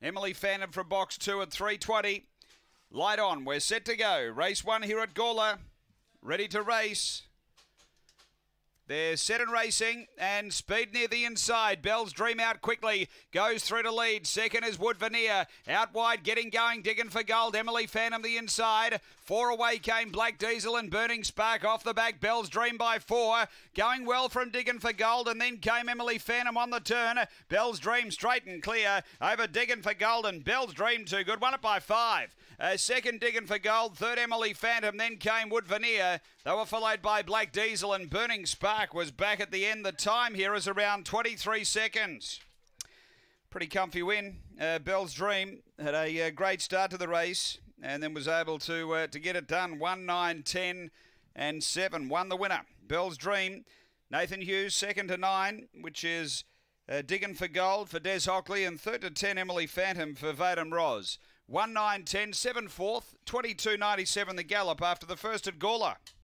Emily Phantom from box two at 320. Light on. We're set to go. Race one here at Gawler. Ready to race. They're set and racing and speed near the inside. Bell's Dream out quickly. Goes through to lead. Second is Wood Veneer. Out wide, getting going, digging for gold. Emily Phantom the inside. Four away came Black Diesel and Burning Spark off the back. Bell's Dream by four. Going well from digging for gold. And then came Emily Phantom on the turn. Bell's Dream straight and clear. Over digging for gold and Bell's Dream too good. Won it by five. Uh, second digging for gold. Third Emily Phantom. Then came Wood Veneer. They were followed by Black Diesel and Burning Spark was back at the end. The time here is around 23 seconds. Pretty comfy win. Uh, Bell's Dream had a uh, great start to the race and then was able to uh, to get it done. 1, 9, 10 and 7. Won the winner. Bell's Dream. Nathan Hughes second to 9, which is uh, Digging for Gold for Des Hockley and third to 10 Emily Phantom for Vadim Roz. 1, 9, 10, 7 fourth, 22.97 the gallop after the first at Gawler.